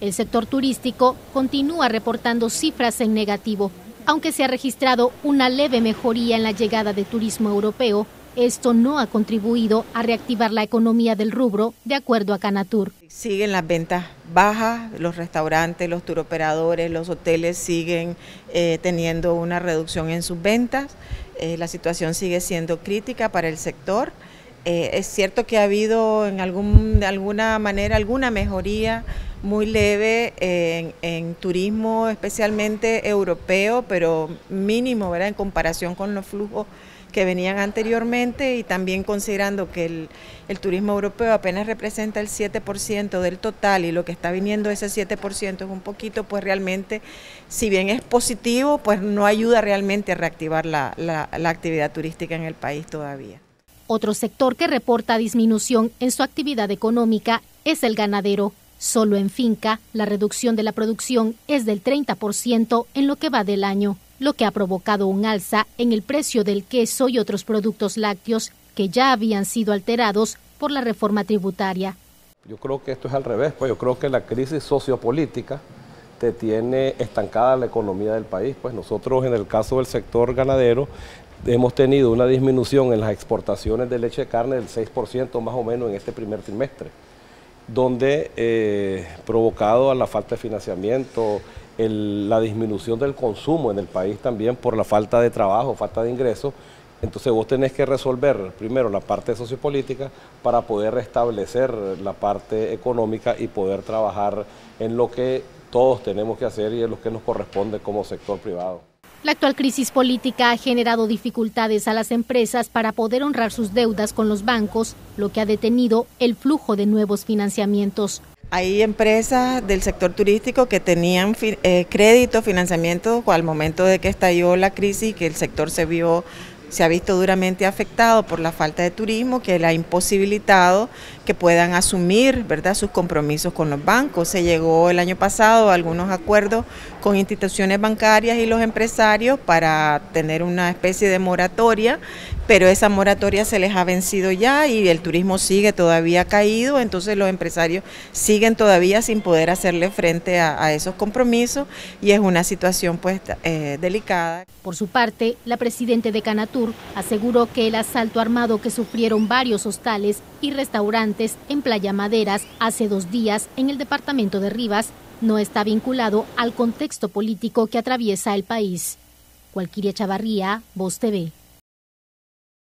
El sector turístico continúa reportando cifras en negativo, aunque se ha registrado una leve mejoría en la llegada de turismo europeo esto no ha contribuido a reactivar la economía del rubro, de acuerdo a Canatur. Siguen las ventas bajas, los restaurantes, los turoperadores, los hoteles siguen eh, teniendo una reducción en sus ventas. Eh, la situación sigue siendo crítica para el sector. Eh, es cierto que ha habido en algún, de alguna manera alguna mejoría muy leve en, turismo, especialmente europeo, pero mínimo ¿verdad? en comparación con los flujos que venían anteriormente y también considerando que el, turismo europeo apenas representa el 7% del total y lo que está viniendo ese 7% es un poquito, pues realmente, si bien es positivo, pues no ayuda realmente a reactivar la actividad turística en el país todavía. Otro sector que reporta disminución en su actividad económica es el ganadero. Solo en finca, la reducción de la producción es del 30% en lo que va del año lo que ha provocado un alza en el precio del queso y otros productos lácteos que ya habían sido alterados por la reforma tributaria. Yo creo que esto es al revés, pues yo creo que la crisis sociopolítica te tiene estancada la economía del país. Pues nosotros en el caso del sector ganadero hemos tenido una disminución en las exportaciones de leche de carne del 6% más o menos en este primer trimestre, donde eh, provocado a la falta de financiamiento, la disminución del consumo en el país también por la falta de trabajo, falta de ingresos. Entonces vos tenés que resolver primero la parte sociopolítica para poder restablecer la parte económica y poder trabajar en lo que todos tenemos que hacer y en lo que nos corresponde como sector privado. La actual crisis política ha generado dificultades a las empresas para poder honrar sus deudas con los bancos, lo que ha detenido el flujo de nuevos financiamientos. Hay empresas del sector turístico que tenían eh, crédito, financiamiento al momento de que estalló la crisis y que el sector se vio se ha visto duramente afectado por la falta de turismo que le ha imposibilitado que puedan asumir ¿verdad? sus compromisos con los bancos. Se llegó el año pasado a algunos acuerdos con instituciones bancarias y los empresarios para tener una especie de moratoria, pero esa moratoria se les ha vencido ya y el turismo sigue todavía caído, entonces los empresarios siguen todavía sin poder hacerle frente a, esos compromisos y es una situación pues eh, delicada. Por su parte, la presidenta de Canatur aseguró que el asalto armado que sufrieron varios hostales y restaurantes en Playa Maderas hace dos días en el departamento de Rivas no está vinculado al contexto político que atraviesa el país. Cualquier Chavarría, Voz TV.